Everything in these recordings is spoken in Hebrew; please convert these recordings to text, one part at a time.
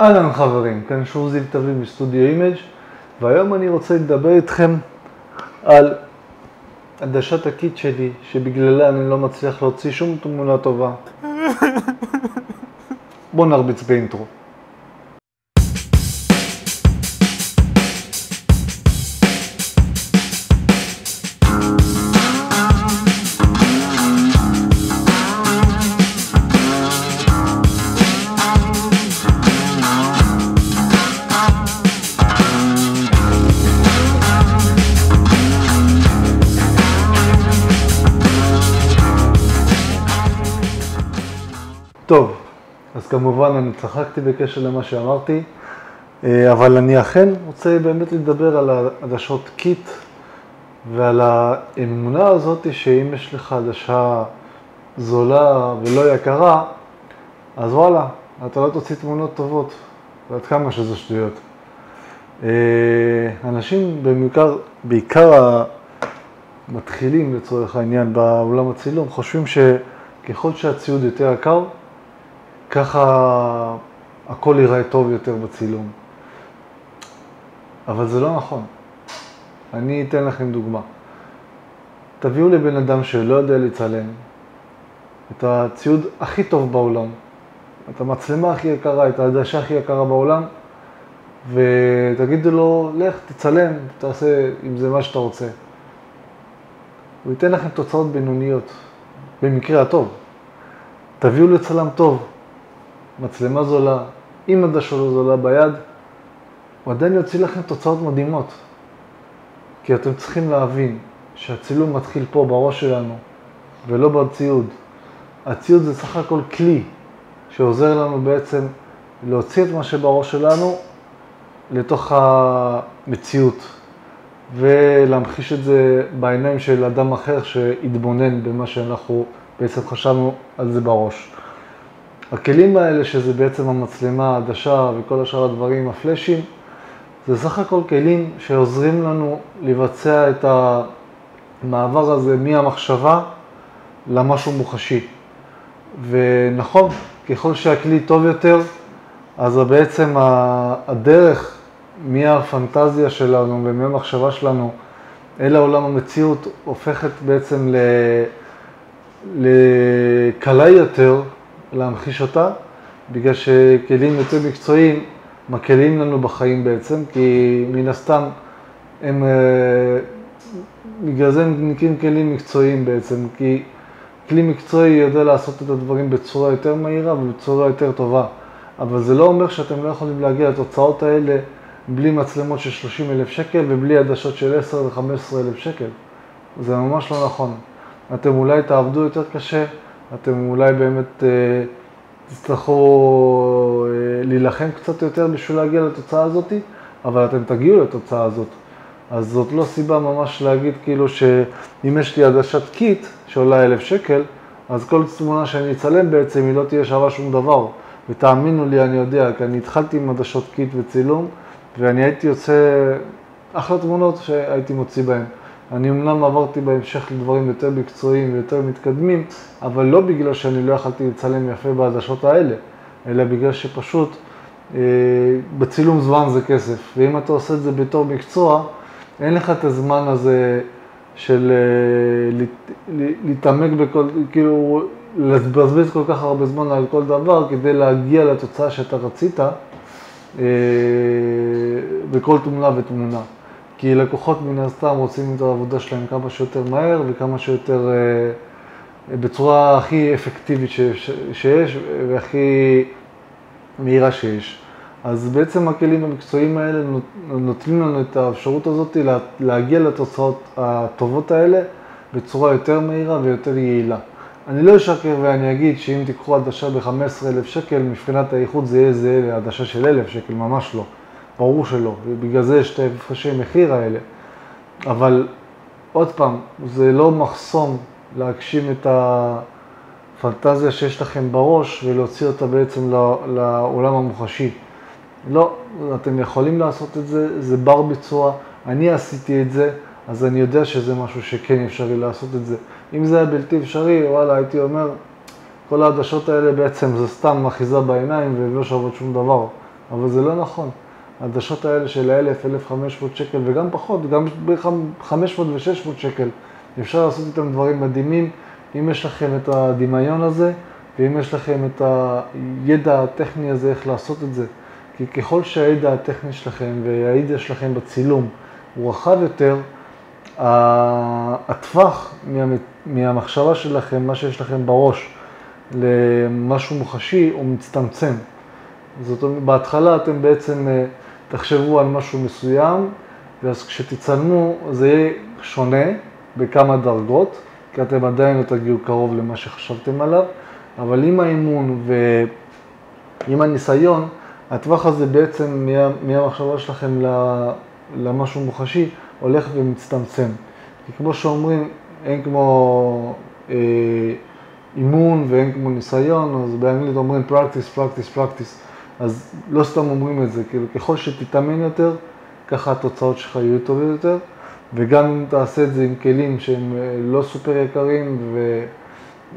אהלן חברים, כאן שוב זיו תביא מסטודיו אימג' והיום אני רוצה לדבר איתכם על עדשת ה kit שלי, שבגללה אני לא מצליח להוציא שום תמונה טובה. בואו נרביץ באינטרו. טוב, אז כמובן אני צחקתי בקשר למה שאמרתי, אה, אבל אני אכן רוצה באמת לדבר על העדשות קיט ועל האמונה הזאת שאם יש לך עדשה זולה ולא יקרה, אז וואלה, אתה לא תוציא תמונות טובות, ועד כמה שזה שטויות. אה, אנשים בעיקר, בעיקר המתחילים לצורך העניין בעולם הצילום, חושבים שככל שהציוד יותר יקר, ככה הכל ייראה טוב יותר בצילום. אבל זה לא נכון. אני אתן לכם דוגמה. תביאו לבן אדם שלא יודע לצלם את הציוד הכי טוב בעולם, את המצלמה הכי יקרה, את העדשה הכי יקרה בעולם, ותגידו לו, לך, תצלם, תעשה עם זה מה שאתה רוצה. הוא ייתן לכם תוצאות בינוניות, במקרה הטוב. תביאו לצלם טוב, מצלמה זולה, עם עדשה לא זולה ביד, הוא עדיין יוציא לכם תוצאות מדהימות. כי אתם צריכים להבין שהצילום מתחיל פה בראש שלנו, ולא בציוד. הציוד זה סך הכל כלי שעוזר לנו בעצם להוציא את מה שבראש שלנו לתוך המציאות, ולהמחיש את זה בעיניים של אדם אחר שהתבונן במה שאנחנו בעצם חשבנו על זה בראש. הכלים האלה, שזה בעצם המצלמה, העדשה וכל השאר הדברים, הפלאשים, זה סך הכל כלים שעוזרים לנו לבצע את המעבר הזה מהמחשבה למשהו מוחשי. ונכון, ככל שהכלי טוב יותר, אז בעצם הדרך מהפנטזיה שלנו ומהמחשבה שלנו אל העולם המציאות הופכת בעצם לקלה יותר, להמחיש אותה, בגלל שכלים יותר מקצועיים מקלים לנו בחיים בעצם, כי מן הסתם הם, אה, בגלל זה הם נקראים כלים מקצועיים בעצם, כי כלי מקצועי יודע לעשות את הדברים בצורה יותר מהירה ובצורה יותר טובה, אבל זה לא אומר שאתם לא יכולים להגיע לתוצאות האלה בלי מצלמות של 30 אלף שקל ובלי עדשות של 10 ו-15 אלף שקל. זה ממש לא נכון. אתם אולי תעבדו יותר קשה, אתם אולי באמת אה, תצטרכו אה, להילחם קצת יותר בשביל להגיע לתוצאה הזאת, אבל אתם תגיעו לתוצאה הזאת. אז זאת לא סיבה ממש להגיד כאילו שאם יש לי עדשת קיט שעולה אלף שקל, אז כל תמונה שאני אצלם בעצם היא לא תהיה שווה שום דבר. ותאמינו לי, אני יודע, כי אני התחלתי עם עדשות קיט וצילום, ואני הייתי יוצא אחלה תמונות שהייתי מוציא בהן. אני אמנם עברתי בהמשך לדברים יותר מקצועיים ויותר מתקדמים, אבל לא בגלל שאני לא יכלתי לצלם יפה בעדשות האלה, אלא בגלל שפשוט אה, בצילום זמן זה כסף, ואם אתה עושה את זה בתור מקצוע, אין לך את הזמן הזה של אה, להתעמק בכל, כאילו, לבזבז כל כך הרבה זמן על כל דבר כדי להגיע לתוצאה שאתה רצית אה, בכל תמונה ותמונה. כי לקוחות מן הסתם רוצים את העבודה שלהם כמה שיותר מהר וכמה שיותר, אה, בצורה הכי אפקטיבית שיש, שיש והכי מהירה שיש. אז בעצם הכלים המקצועיים האלה נותנים לנו את האפשרות הזאת להגיע לתוצאות הטובות האלה בצורה יותר מהירה ויותר יעילה. אני לא אשקר ואני אגיד שאם תיקחו עדשה ב-15,000 שקל, מבחינת האיכות זה יהיה זהה לעדשה של 1,000 שקל, ממש לא. ברור שלא, ובגלל זה יש את ההפרשי מחיר האלה. אבל עוד פעם, זה לא מחסום להגשים את הפנטזיה שיש לכם בראש ולהוציא אותה בעצם לעולם המוחשי. לא, אתם יכולים לעשות את זה, זה בר ביצוע, אני עשיתי את זה, אז אני יודע שזה משהו שכן אפשרי לעשות את זה. אם זה היה בלתי אפשרי, וואלה, הייתי אומר, כל העדשות האלה בעצם זה סתם אחיזה בעיניים והן לא שוות שום דבר. אבל זה לא נכון. העדשות האלה של 1,000, 1,500 שקל וגם פחות, גם ב-500 ו-600 שקל, אפשר לעשות איתם דברים מדהימים, אם יש לכם את הדמיון הזה, ואם יש לכם את הידע הטכני הזה איך לעשות את זה. כי ככל שהידע הטכני שלכם והידע שלכם בצילום הוא רחב יותר, הטווח מהמחשבה שלכם, מה שיש לכם בראש, למשהו מוחשי, הוא מצטמצם. זאת אומרת, בהתחלה אתם בעצם אה, תחשבו על משהו מסוים, ואז כשתצלמו זה יהיה שונה בכמה דרגות, כי אתם עדיין לא תגיעו קרוב למה שחשבתם עליו, אבל עם האימון ועם הניסיון, הטווח הזה בעצם מהמחשבה שלכם למשהו מוחשי הולך ומצטמצם. כי כמו שאומרים, אין כמו אה, אימון ואין כמו ניסיון, אז באנגלית אומרים practice, practice, practice. אז לא סתם אומרים את זה, כאילו ככל שתתאמן יותר, ככה התוצאות שלך יהיו טובות יותר, וגם אם תעשה את זה עם כלים שהם אה, לא סופר יקרים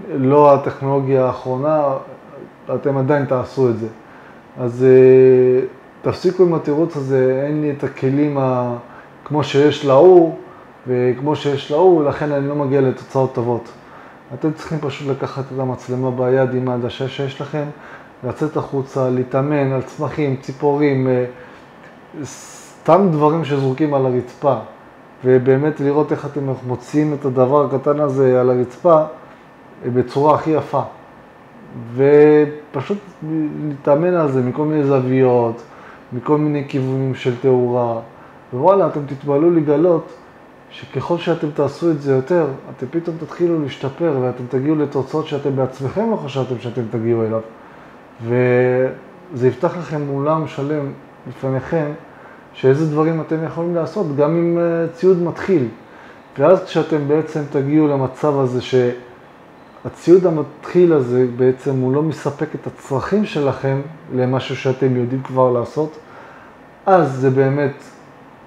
ולא הטכנולוגיה האחרונה, אתם עדיין תעשו את זה. אז אה, תפסיקו עם התירוץ הזה, אין לי את הכלים ה... כמו שיש להוא וכמו שיש להוא, לכן אני לא מגיע לתוצאות טובות. אתם צריכים פשוט לקחת את המצלמה ביד עם העדשה שיש לכם, לצאת החוצה, להתאמן על צמחים, ציפורים, אה, סתם דברים שזרוקים על הרצפה, ובאמת לראות איך אתם מוציאים את הדבר הקטן הזה על הרצפה אה, בצורה הכי יפה. ופשוט להתאמן על זה מכל מיני זוויות, מכל מיני כיוונים של תאורה, ווואלה, אתם תתפלאו לגלות שככל שאתם תעשו את זה יותר, אתם פתאום תתחילו להשתפר ואתם תגיעו לתוצאות שאתם בעצמכם לא חשבתם שאתם תגיעו אליו. וזה יפתח לכם עולם שלם לפניכם, שאיזה דברים אתם יכולים לעשות, גם עם אה, ציוד מתחיל. ואז כשאתם בעצם תגיעו למצב הזה שהציוד המתחיל הזה בעצם הוא לא מספק את הצרכים שלכם למשהו שאתם יודעים כבר לעשות, אז זה באמת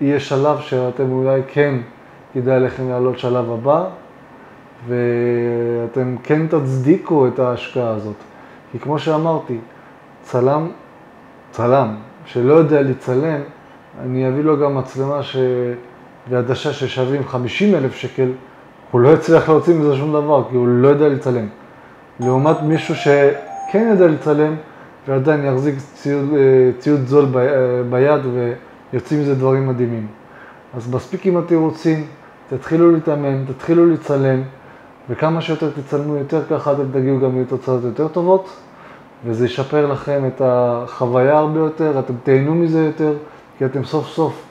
יהיה שלב שאתם אולי כן כדאי לכם לעלות שלב הבא, ואתם כן תצדיקו את ההשקעה הזאת. כי כמו שאמרתי, צלם, צלם שלא יודע לצלם, אני אביא לו גם מצלמה ש... ועדשה ששווים 50 אלף שקל, הוא לא יצליח להוציא מזה שום דבר, כי הוא לא יודע לצלם. לעומת מישהו שכן יודע לצלם, ועדיין יחזיק ציוד, אה, ציוד זול ב... אה, ביד ויוצאים מזה דברים מדהימים. אז מספיק עם התירוצים, תתחילו להתאמן, תתחילו לצלם, וכמה שיותר תצלמו יותר ככה אתם תגיעו גם לתוצאות יותר טובות, וזה ישפר לכם את החוויה הרבה יותר, אתם תהנו מזה יותר, כי אתם סוף סוף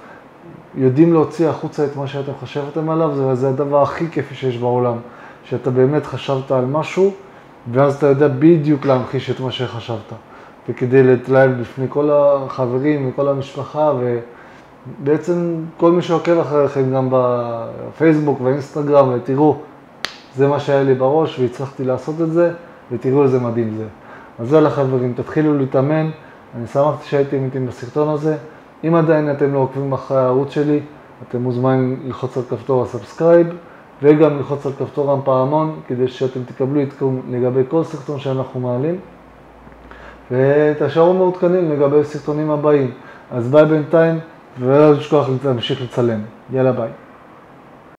יודעים להוציא החוצה את מה שאתם חשבתם עליו, וזה הדבר הכי כיפי שיש בעולם, שאתה באמת חשבת על משהו, ואז אתה יודע בדיוק להמחיש את מה שחשבת. וכדי להתלהב בפני כל החברים וכל המשפחה, ובעצם כל מי שעוקב אחריי גם בפייסבוק ואינסטגרם, ותראו, זה מה שהיה לי בראש והצלחתי לעשות את זה, ותראו איזה מדהים זה. אז יאללה חברים, תתחילו להתאמן, אני שמחתי שהייתם איתי בסרטון הזה. אם עדיין אתם לא עוקבים אחרי הערוץ שלי, אתם מוזמנים ללחוץ על כפתור ה subscribe וגם ללחוץ על כפתור הפעמון כדי שאתם תקבלו עדכון לגבי כל סרטון שאנחנו מעלים ותשארו מעודכנים לגבי סרטונים הבאים. אז ביי בינתיים ולא לשכוח להמשיך לצלם. יאללה ביי.